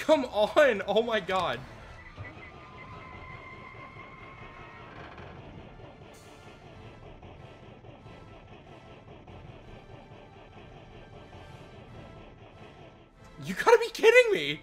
Come on! Oh my god. You gotta be kidding me!